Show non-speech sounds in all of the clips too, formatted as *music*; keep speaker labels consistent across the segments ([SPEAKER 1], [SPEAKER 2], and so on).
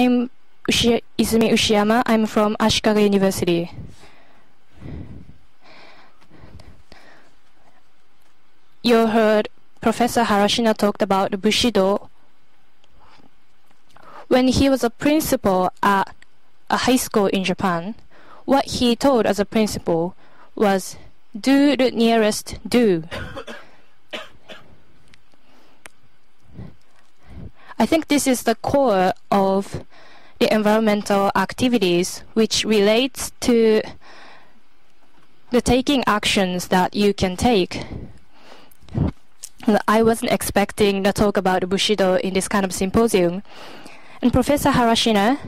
[SPEAKER 1] I'm Ushi- Izumi Ushiyama. I'm from Ashikaga University. You heard Professor Harashina talked about Bushido. When he was a principal at a high school in Japan, what he told as a principal was do the nearest do. I think this is the core of the environmental activities which relates to the taking actions that you can take. I wasn't expecting the talk about Bushido in this kind of symposium. And Professor Harashina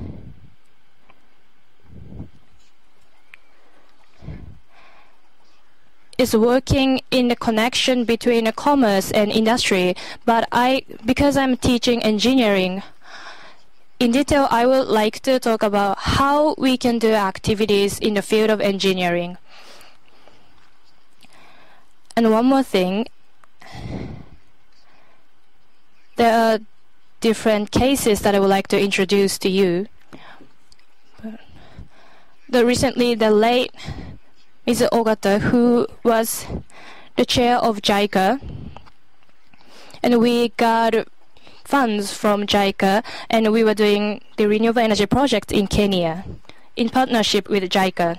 [SPEAKER 1] is working in the connection between commerce and industry, but I because I'm teaching engineering, in detail, I would like to talk about how we can do activities in the field of engineering. And one more thing, there are different cases that I would like to introduce to you. The recently, the late Mr. Ogata, who was the chair of JICA, and we got funds from JICA, and we were doing the renewable energy project in Kenya in partnership with JICA.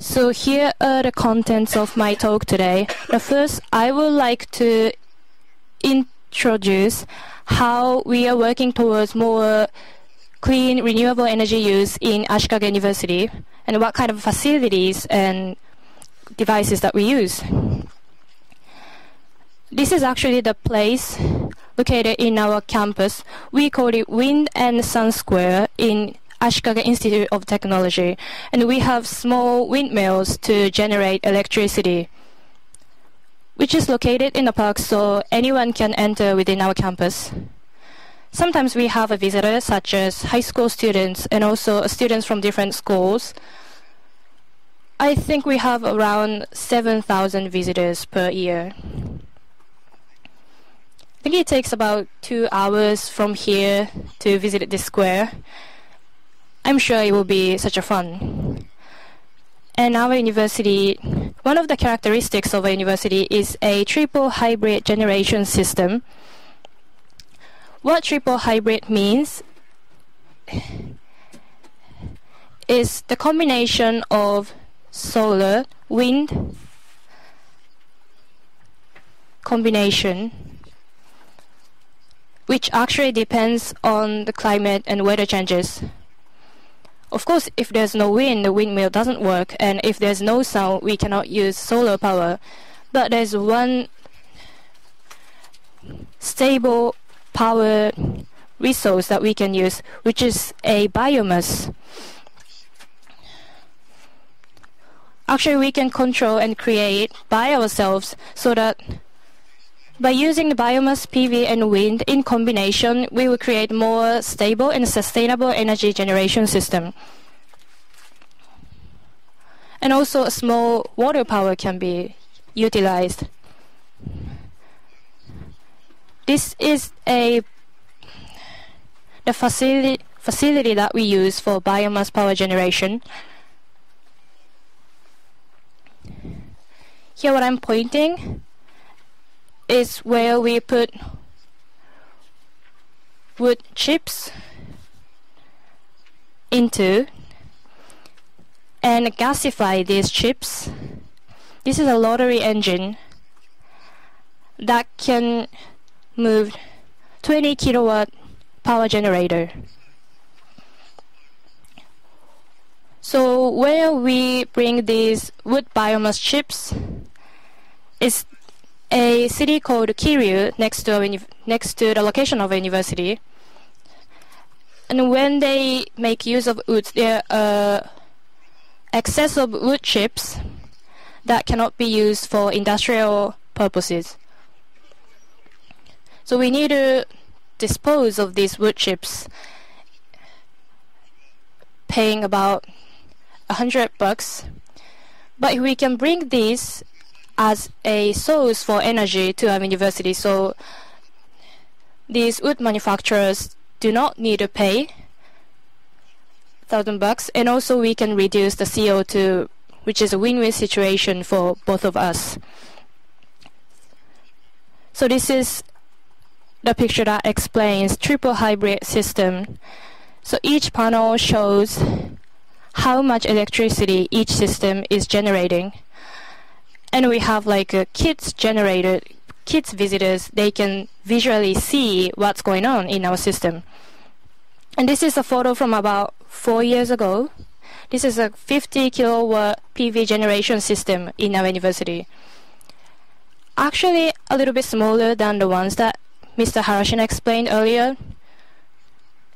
[SPEAKER 1] So here are the contents of my talk today. The first, I would like to introduce how we are working towards more clean renewable energy use in Ashikaga University and what kind of facilities and devices that we use. This is actually the place located in our campus. We call it Wind and Sun Square in Ashikaga Institute of Technology, and we have small windmills to generate electricity, which is located in the park so anyone can enter within our campus. Sometimes we have a visitor, such as high school students and also students from different schools. I think we have around 7,000 visitors per year. I think it takes about two hours from here to visit this square. I'm sure it will be such a fun. And our university, one of the characteristics of our university is a triple hybrid generation system. What triple hybrid means is the combination of solar, wind combination, which actually depends on the climate and weather changes. Of course, if there's no wind, the windmill doesn't work, and if there's no sun, we cannot use solar power. But there's one stable power resource that we can use, which is a biomass. Actually, we can control and create by ourselves so that by using the biomass, PV, and wind in combination, we will create more stable and sustainable energy generation system. And also, a small water power can be utilized. This is a the facility facility that we use for biomass power generation. Here, what I'm pointing is where we put wood chips into and gasify these chips. This is a rotary engine that can move 20 kilowatt power generator. So where we bring these wood biomass chips is a city called Kiryu next to our, next to the location of a university. And when they make use of wood, there are uh, excess of wood chips that cannot be used for industrial purposes. So we need to dispose of these wood chips, paying about a hundred bucks. But if we can bring these as a source for energy to our university. So these wood manufacturers do not need to pay thousand bucks, and also we can reduce the CO2, which is a win-win situation for both of us. So this is the picture that explains triple hybrid system. So each panel shows how much electricity each system is generating. And we have like a kids generated, kids visitors, they can visually see what's going on in our system. And this is a photo from about four years ago. This is a 50 kilowatt PV generation system in our university. Actually, a little bit smaller than the ones that Mr. Harashina explained earlier.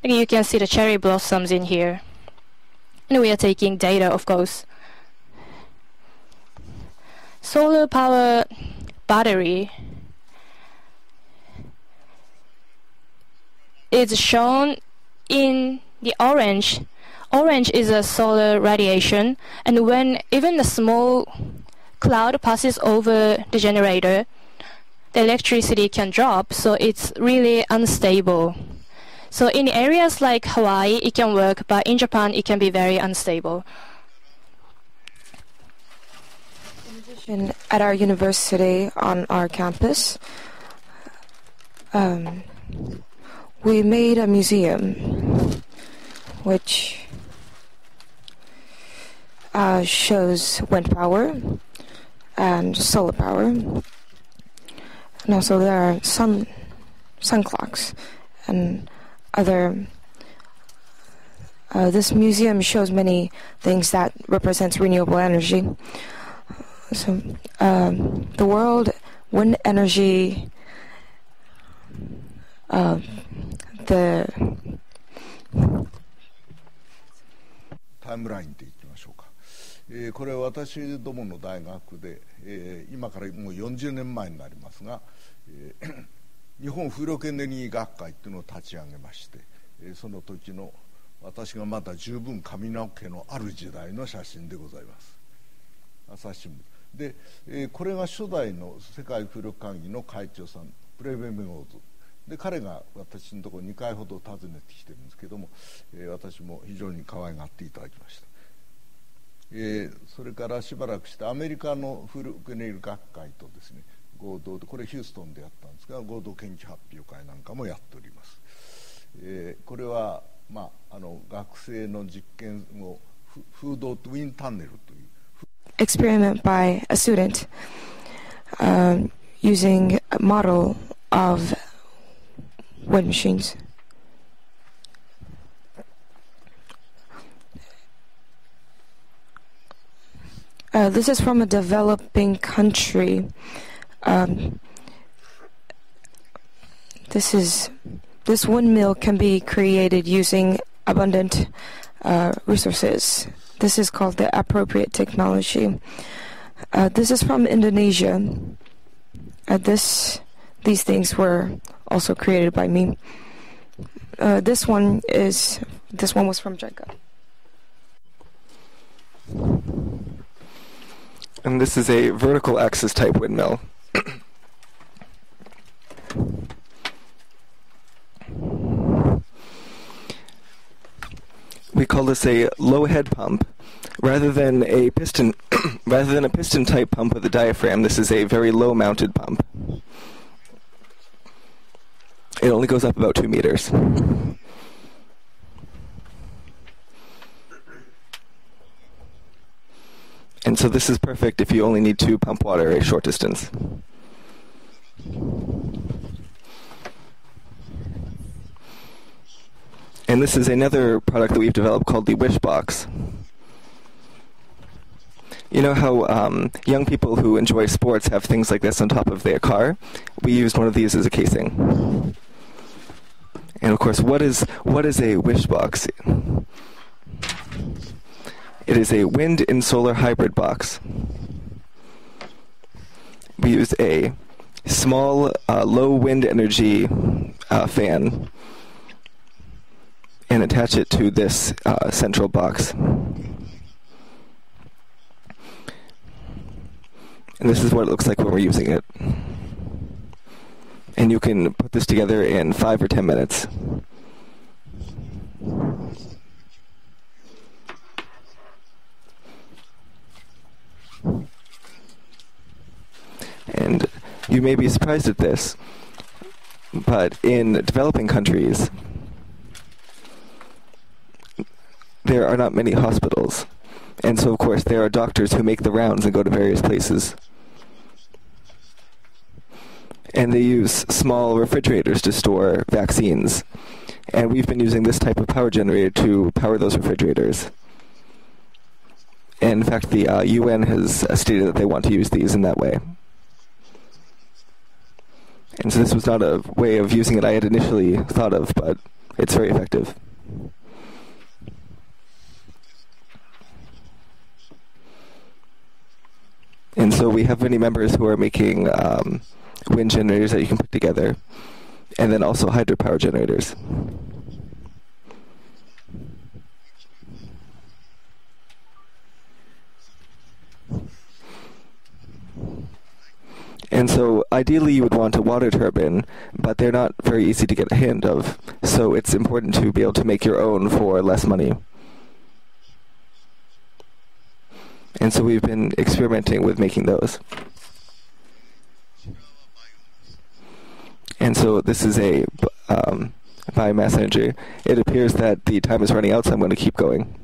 [SPEAKER 1] You can see the cherry blossoms in here. And we are taking data, of course. Solar power battery is shown in the orange. Orange is a solar radiation, and when even a small cloud passes over the generator, the electricity can drop, so it's really unstable. So in areas like Hawaii, it can work, but in Japan, it can be very unstable.
[SPEAKER 2] In at our university on our campus, um, we made a museum which uh, shows wind power and solar power. And also there are sun sun clocks and other uh, this museum shows many things that represents renewable energy. So um, the world wind energy, uh, the
[SPEAKER 3] タイムラインでいきましょうか、えーこれは私どもの大学で、えー今からもう40年前になりますが、えー *coughs* 日本風力エネルギー学会っていうのを立ち上げまして、えーその時の私がまだ十分髪の毛のある時代の写真でございます。朝日新聞。で、えーこれが初代の世界風力会議の会長さんプレベメゴーズ。で彼が私のところ2回ほど訪ねてきてるんですけども、えー私も非常に可愛がっていただきました、えーそれからしばらくしてアメリカの風力エネル学会とですね合同でこれヒューストンでやったんですが合同研究発表会なんかもやっております、えーこれは、まあ、あの学生の実験をフフードウィンタンネルという
[SPEAKER 2] experiment by a student um, using a model of wind machines. Uh, this is from a developing country. Um, this is this windmill can be created using abundant uh, resources. This is called the appropriate technology. Uh, this is from Indonesia. Uh, this these things were also created by me. Uh, this one is this one was from JICA.
[SPEAKER 4] And this is a vertical axis type windmill. We call this a low head pump. Rather than a piston *clears throat* rather than a piston type pump with a diaphragm, this is a very low mounted pump. It only goes up about two meters. And so this is perfect if you only need to pump water a short distance. And this is another product that we've developed called the Wish Box. You know how um, young people who enjoy sports have things like this on top of their car? We used one of these as a casing. And of course, what is what is a Wish Box? It is a wind and solar hybrid box. We use a small, uh, low wind energy uh, fan and attach it to this uh, central box. And this is what it looks like when we're using it. And you can put this together in 5 or 10 minutes. And you may be surprised at this, but in developing countries, there are not many hospitals. And so, of course, there are doctors who make the rounds and go to various places. And they use small refrigerators to store vaccines. And we've been using this type of power generator to power those refrigerators. And in fact, the uh, UN has stated that they want to use these in that way. And so this was not a way of using it I had initially thought of, but it's very effective. And so we have many members who are making um, wind generators that you can put together, and then also hydropower generators. And so ideally you would want a water turbine, but they're not very easy to get a hand of. So it's important to be able to make your own for less money. And so we've been experimenting with making those. And so this is a um, biomass energy. It appears that the time is running out, so I'm going to keep going.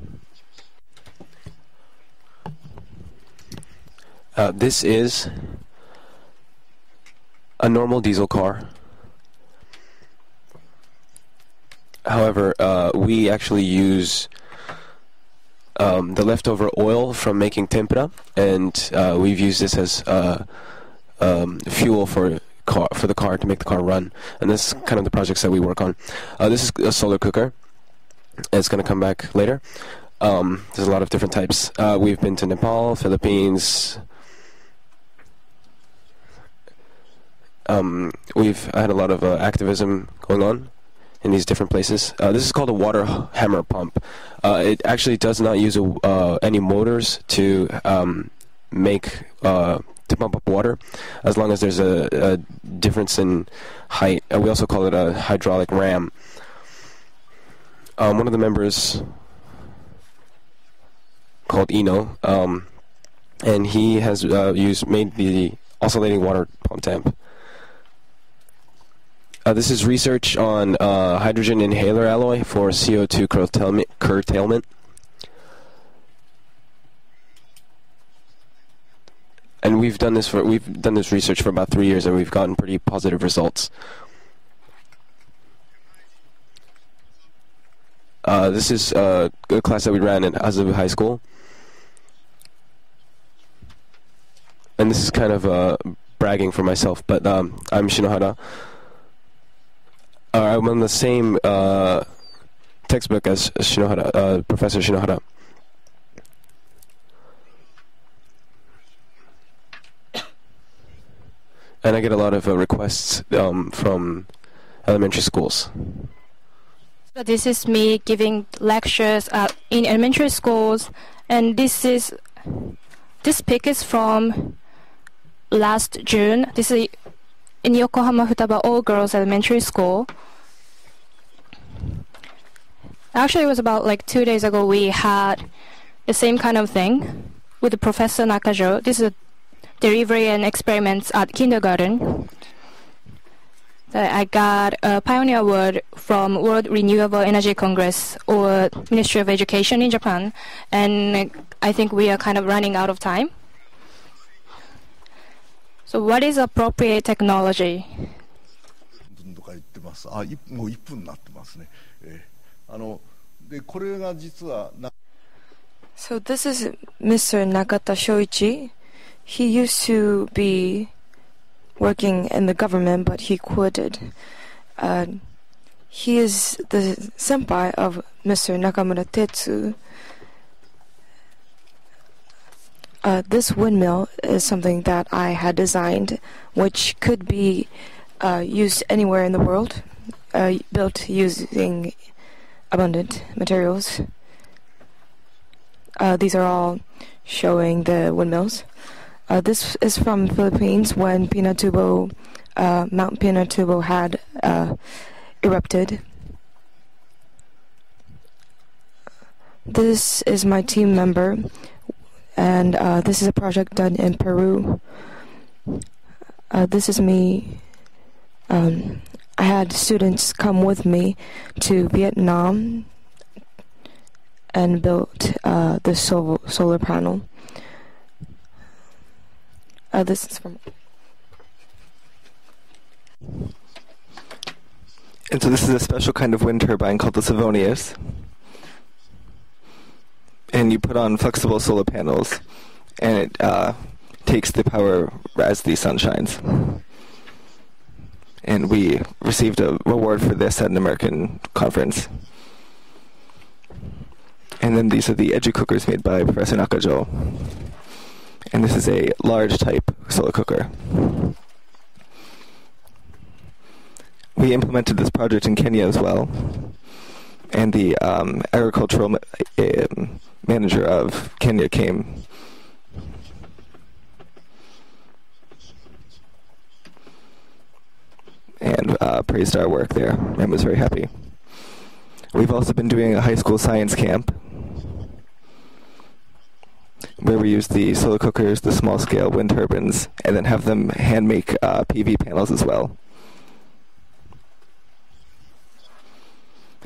[SPEAKER 5] Uh, this is a normal diesel car. However, uh, we actually use um, the leftover oil from making tempura, and uh, we've used this as uh, um, fuel for car for the car to make the car run. And this is kind of the projects that we work on. Uh, this is a solar cooker. It's going to come back later. Um, there's a lot of different types. Uh, we've been to Nepal, Philippines, um, we've had a lot of uh, activism going on in these different places. Uh, this is called a water hammer pump. Uh, it actually does not use a, uh, any motors to um, make uh, to pump up water, as long as there's a, a difference in height. Uh, we also call it a hydraulic ram. Um, one of the members called Eno, um, and he has used made the oscillating water pump temp. Uh, this is research on uh, hydrogen inhaler alloy for CO2 curtailment. And we've done this for we've done this research for about three years, and we've gotten pretty positive results. Uh, this is uh, a class that we ran at Azabu High School, and this is kind of uh, bragging for myself, but um, I'm Shinohara. Uh, I'm on the same uh, textbook as Shinohara, uh, Professor Shinohara. And I get a lot of uh, requests um, from elementary schools.
[SPEAKER 1] So this is me giving lectures in elementary schools, and this is this pic is from last June. This is in Yokohama Futaba All Girls Elementary School. Actually, it was about like two days ago. We had the same kind of thing with Professor Nakajo. This is a delivery and experiments at kindergarten. I got a Pioneer Award from World Renewable Energy Congress or Ministry of Education in Japan, and I think we are kind of running out of time. So, what is appropriate technology?
[SPEAKER 3] とか言ってます。あ、いもう1分になってますね。えー、あの でこれが実はな
[SPEAKER 2] So this is Mr. Nakata Shoichi. He used to be working in the government, but he quitted. Uh, he is the senpai of Mr. Nakamura Tetsu. Uh, this windmill is something that I had designed, which could be uh, used anywhere in the world, uh, built using abundant materials. Uh, these are all showing the windmills. Uh, this is from Philippines when Pinatubo, uh, Mount Pinatubo had uh, erupted. This is my team member, and uh, this is a project done in Peru. Uh, this is me. Um, I had students come with me to Vietnam and built uh, the sol- solar panel. Uh, this is from.
[SPEAKER 4] And so this is a special kind of wind turbine called the Savonius. And you put on flexible solar panels, and it uh, takes the power as the sun shines. And we received a reward for this at an American conference. And then these are the edgy cookers made by Professor Nakajo. And this is a large type solar cooker. we implemented this project in Kenya as well, and the um, agricultural ma- um, manager of Kenya came. And uh, praised our work there and was very happy. We've also been doing a high school science camp where we use the solar cookers, the small scale wind turbines, and then have them hand make uh, PV panels as well.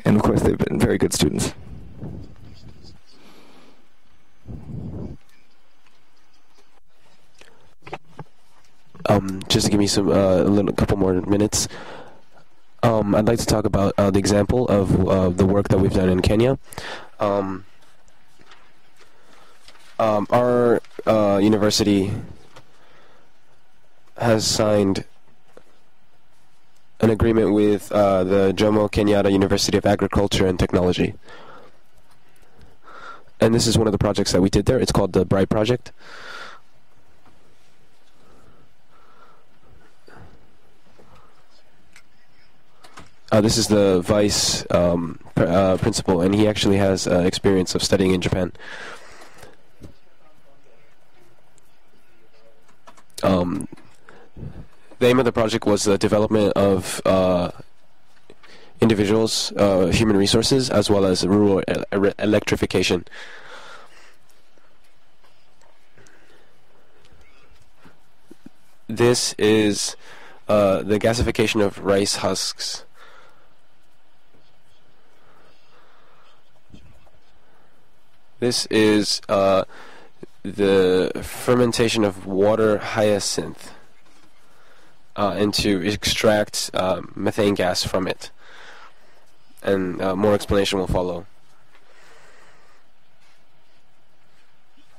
[SPEAKER 4] And of course, they've been very good students.
[SPEAKER 5] Um, just to give me some uh, a little couple more minutes. Um, I'd like to talk about uh, the example of uh, the work that we've done in Kenya. Um, um, our uh, university has signed an agreement with uh, the Jomo Kenyatta University of Agriculture and Technology. And this is one of the projects that we did there. It's called the Bright Project. Uh, this is the vice um, pr- uh, principal, and he actually has uh, experience of studying in Japan. Um, the aim of the project was the development of uh, individuals, uh, human resources, as well as rural electrification. This is uh, the gasification of rice husks. This is uh, the fermentation of water hyacinth uh, and to extract uh, methane gas from it. And uh, more explanation will follow.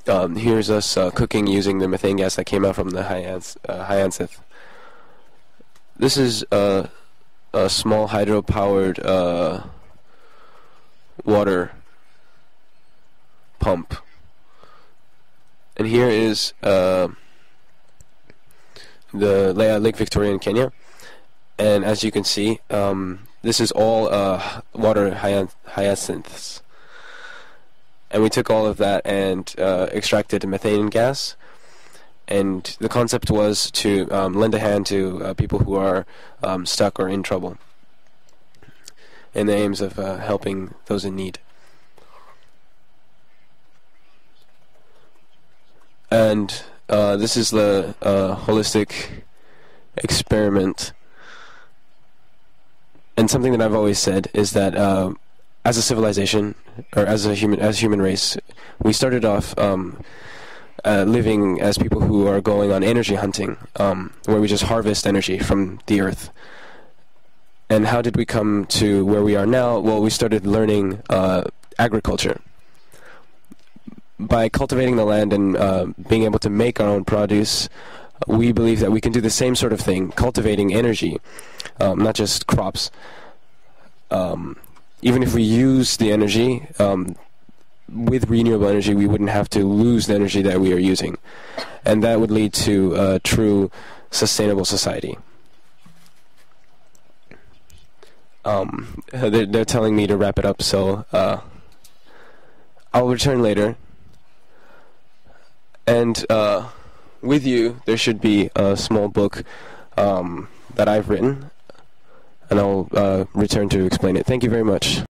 [SPEAKER 5] Um, here's us uh, cooking using the methane gas that came out from the uh, hyacinth. This is a, a small hydro-powered uh, water pump. And here is uh, the La- Lake Victoria in Kenya. And as you can see, um, this is all uh, water hya- hyacinths. And we took all of that and uh, extracted methane gas. And the concept was to um, lend a hand to uh, people who are um, stuck or in trouble. In the aims of uh, helping those in need. And uh, this is the uh, holistic experiment. And something that I've always said is that uh, as a civilization, or as a human, as human race, we started off um, uh, living as people who are going on energy hunting, um, where we just harvest energy from the earth. And how did we come to where we are now? Well, we started learning uh, agriculture by cultivating the land and uh, being able to make our own produce, we believe that we can do the same sort of thing, cultivating energy, um, not just crops. Um, even if we use the energy um, with renewable energy, we wouldn't have to lose the energy that we are using, and that would lead to a true sustainable society. Um, they're, they're telling me to wrap it up, so uh, I'll return later. And uh, with you, there should be a small book um, that I've written, and I'll uh, return to explain it. Thank you very much.